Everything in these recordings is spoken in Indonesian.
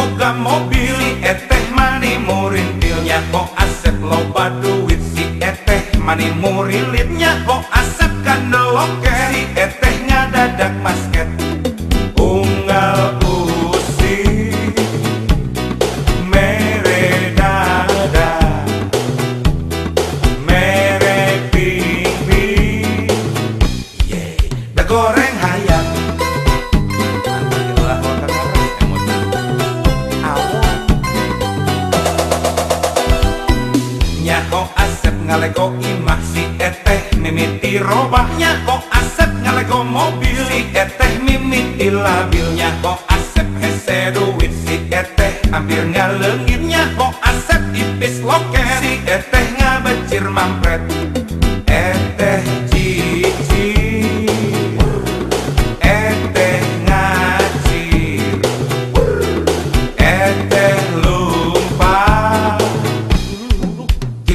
boga mobil eteh mani murintil Nyaho asep loba duit si eteh mani. Murilit Nyaho asep kandeloke si eteh ngadadak masket. Unggal goreng nyaho asep ngalego imah si eteh mimiti robah nyaho asep ngalego mobil si eteh mimiti labil nyaho asep hese duit si eteh hampir ngalego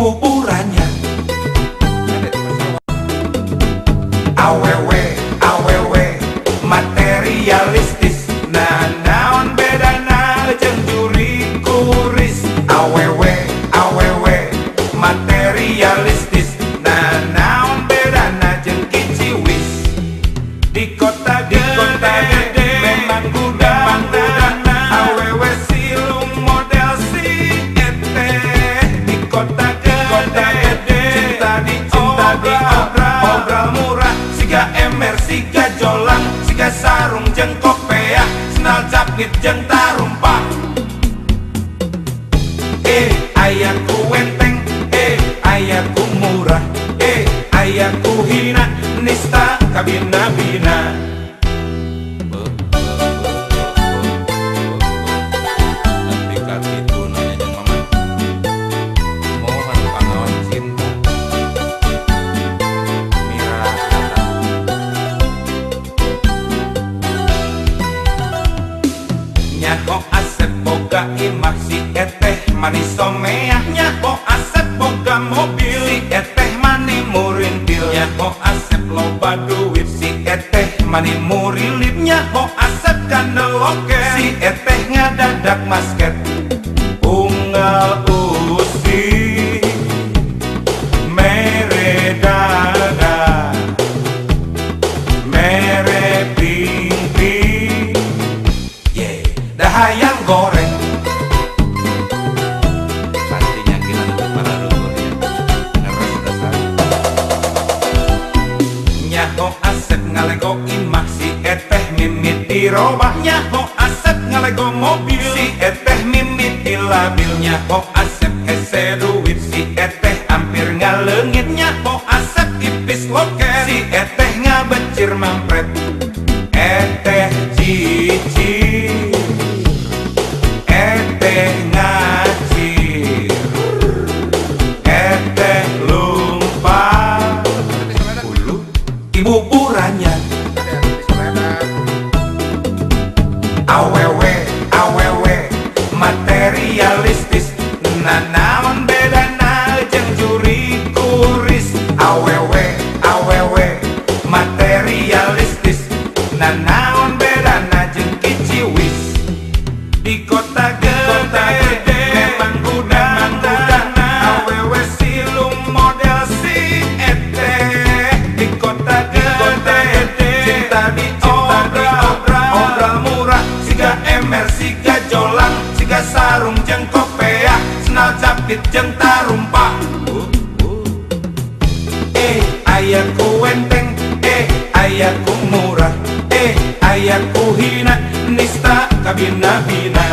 我不拦你 terkenal capit jeng tarumpa Eh ayahku enteng, eh ayahku murah, eh ayahku hina, nista kabina-bina imah si eteh manis someah Nyaho asep boga mobil si eteh mani murintil Nyaho asep loba duit si eteh mani murilip Nyaho asep kandeloke si eteh ngadadak masket Unggal ngalego imah si eteh mimit di robahnya. Ho asep ngalego mobil si eteh mimit di labilnya. Ho asep hese duit si eteh hampir ngalengitnya. Ho asep tipis loket si eteh ngabecir mampret. Eteh cici. Jeng kopeah senal capit jeng tarumpah eh ayahku wenteng eh ayahku murah eh ayahku hina nista kabina bina